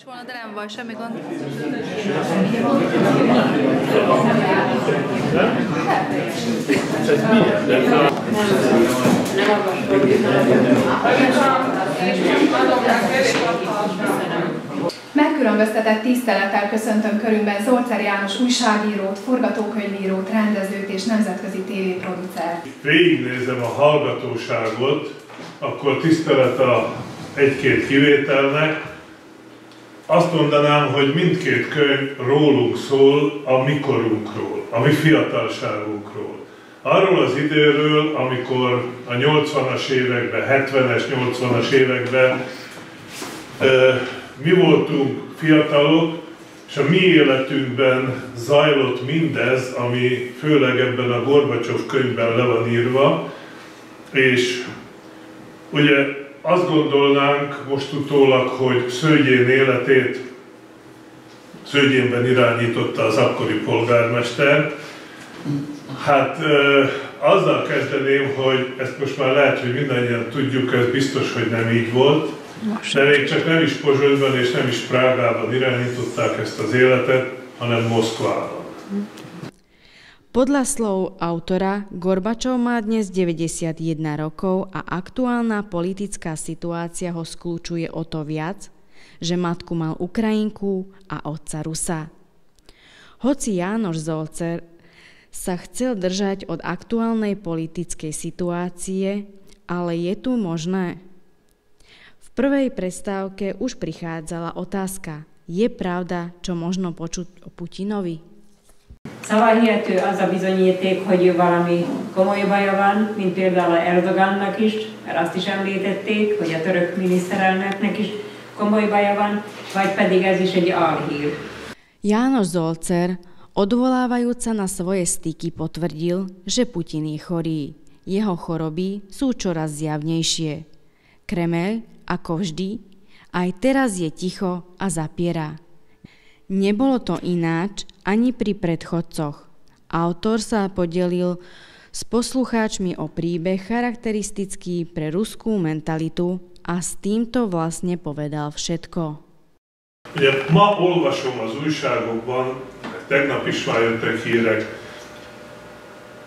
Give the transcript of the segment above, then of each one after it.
is volna, de nem baj, semmi gond. Megkülönböztetett tisztelettel köszöntöm körünkben Zolcer János újságírót, forgatókönyvírót, rendezőt és nemzetközi tévéproducert. Végignézem a hallgatóságot, akkor tisztelet a egy-két kivételnek. Azt mondanám, hogy mindkét könyv rólunk szól, a mikorunkról, a mi fiatalságunkról. Arról az időről, amikor a 80-as években, 70-es, 80-as években mi voltunk fiatalok, és a mi életünkben zajlott mindez, ami főleg ebben a Gorbacsov könyvben le van írva, és ugye azt gondolnánk most utólag, hogy Szőgyén életét Szőgyénben irányította az akkori polgármester. Hát azzal kezdeném, hogy ezt most már lehet, hogy mindannyian tudjuk, ez biztos, hogy nem így volt. De még csak nem is Pozsonyban és nem is Prágában irányították ezt az életet, hanem Moszkvában. Podľa slov autora, Gorbačov má dnes 91 rokov a aktuálna politická situácia ho skľúčuje o to viac, že matku mal Ukrajinku a otca Rusa. Hoci Jánoš Zolcer sa chcel držať od aktuálnej politickej situácie, ale je tu možné, prvej prestávke už prichádzala otázka. Je pravda, čo možno počuť o Putinovi? Szavahihető az a bizonyíték, hogy valami komoly baja van, mint például Erdogannak is, mert azt is említették, hogy a török miniszterelnöknek is komoly baja van, vagy pedig ez is egy alhír. János Zolcer, odvolávajúca na svoje styky, potvrdil, že Putin je chorý. Jeho choroby sú čoraz zjavnejšie. Kremel ako vždy, aj teraz je ticho a zapiera. Nebolo to ináč ani pri predchodcoch. Autor sa podelil s poslucháčmi o príbeh charakteristický pre ruskú mentalitu a s týmto vlastne povedal všetko. Ugye ma olvasom az újságokban, tegnap is jöttek hírek,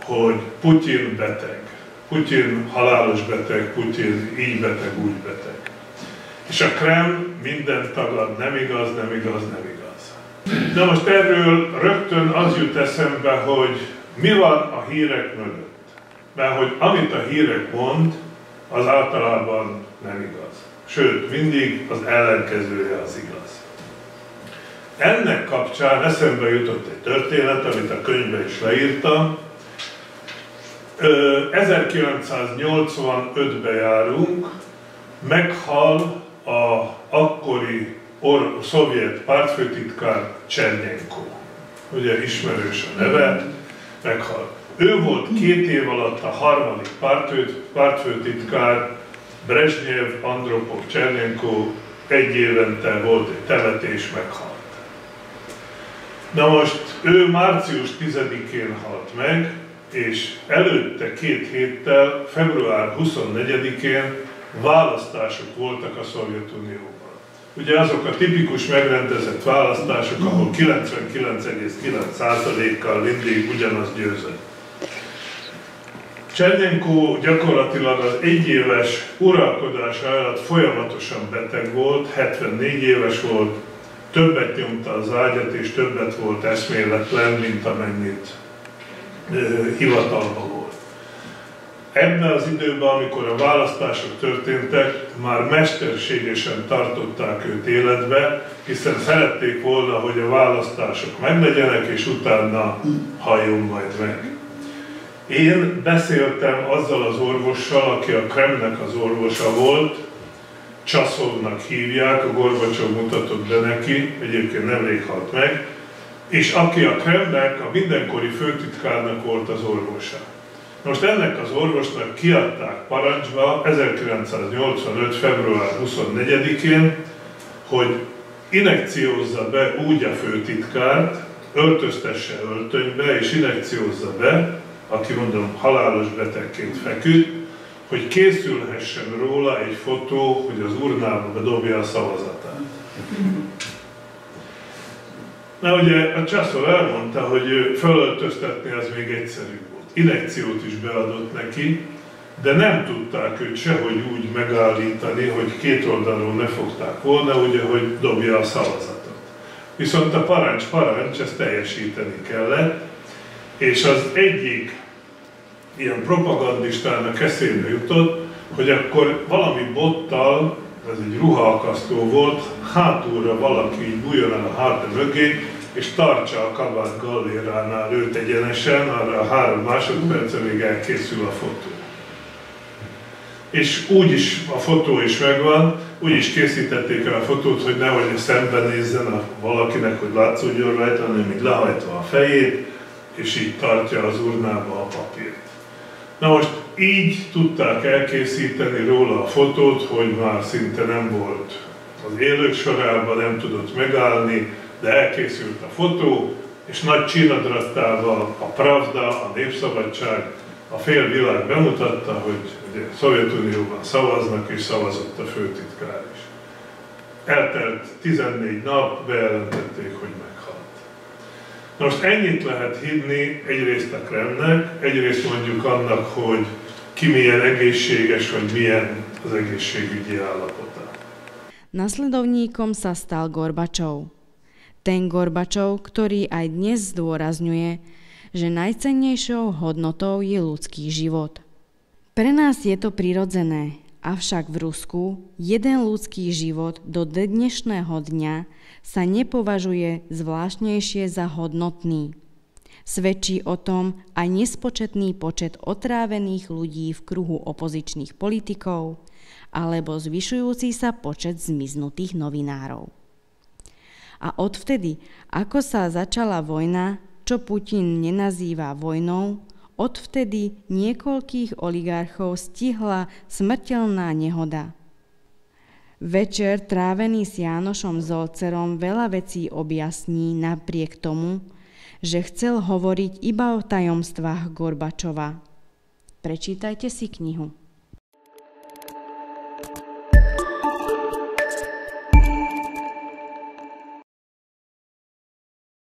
hogy Putyin beteg. Putyin halálos beteg, Putyin így beteg, úgy beteg. És a Krem mindent tagad, nem igaz, nem igaz, nem igaz. Na most erről rögtön az jut eszembe, hogy mi van a hírek mögött. Mert hogy amit a hírek mond, az általában nem igaz. Sőt, mindig az ellenkezője az igaz. Ennek kapcsán eszembe jutott egy történet, amit a könyvbe is leírtam. 1985-ben járunk, meghal a or, szovjet pártfőtitkár Csernyenko. Ugye ismerős a neve, meghalt. Ő volt két év alatt a harmadik pártfőtitkár, Brezsnyev, Andropov, Csernyenko, egy évente volt egy temetés, meghalt. Na most ő március 10-én halt meg, és előtte két héttel, február 24-én választások voltak a Szovjetunióban. Ugye azok a tipikus megrendezett választások, ahol 99,9%-kal mindig ugyanaz győzött. Csernyenko gyakorlatilag az egyéves uralkodása alatt folyamatosan beteg volt, 74 éves volt, többet nyomta az ágyat és többet volt eszméletlen, mint amennyit hivatalban volt. Ebben az időben, amikor a választások történtek, már mesterségesen tartották őt életbe, hiszen szerették volna, hogy a választások meglegyenek, és utána halljon majd meg. Én beszéltem azzal az orvossal, aki a Kremnek az orvosa volt, Csaszovnak hívják, a Gorbacsov mutatott be neki, egyébként nemrég halt meg, és aki a Kremnek, a mindenkori főtitkárnak volt az orvosa. Most ennek az orvosnak kiadták parancsba 1985. február 24-én, hogy inekciózza be úgy a főtitkárt, öltöztesse öltönybe és inekciózza be, aki mondom halálos betegként feküdt, hogy készülhessen róla egy fotó, hogy az urnába bedobja a szavazatát. Na ugye a Császor elmondta, hogy fölöltöztetni az még egyszerű volt. Inekciót is beadott neki, de nem tudták őt sehogy úgy megállítani, hogy két oldalról ne fogták volna, ugye, hogy dobja a szavazatot. Viszont a parancs parancs, ezt teljesíteni kellett, és az egyik ilyen propagandistának eszébe jutott, hogy akkor valami bottal, ez egy ruhaakasztó volt, hátulra valaki így bújjon el a háta mögé, és tartsa a kabát galléránál őt egyenesen, arra a három másodperce még elkészül a fotó. És úgy is a fotó is megvan, úgy is készítették el a fotót, hogy nehogy szembenézzen a valakinek, hogy látszódjon rajta, hanem így lehajtva a fejét, és így tartja az urnába a papírt. Na most így tudták elkészíteni róla a fotót, hogy már szinte nem volt az élők sorában, nem tudott megállni, de elkészült a fotó, és nagy csinadrattával a Pravda, a Népszabadság, a fél világ bemutatta, hogy ugye, Szovjetunióban szavaznak, és szavazott a főtitkár is. Eltelt 14 nap, bejelentették, hogy meghalt. Most ennyit lehet hinni egyrészt a Kremnek, egyrészt mondjuk annak, hogy ki milyen egészséges, vagy milyen az egészségügyi állapota. Nasledovníkom sa stal Gorbačov. Ten Gorbačov, ktorý aj dnes zdôrazňuje, že najcennejšou hodnotou je ľudský život. Pre nás je to prirodzené, avšak v Rusku jeden ľudský život do dnešného dňa sa nepovažuje zvláštnejšie za hodnotný. Svedčí o tom aj nespočetný počet otrávených ľudí v kruhu opozičných politikov alebo zvyšujúci sa počet zmiznutých novinárov. A odvtedy, ako sa začala vojna, čo Putin nenazýva vojnou, odvtedy niekoľkých oligarchov stihla smrteľná nehoda – Večer trávený s Jánošom Zolcerom veľa vecí objasní napriek tomu, že chcel hovoriť iba o tajomstvách Gorbačova. Prečítajte si knihu.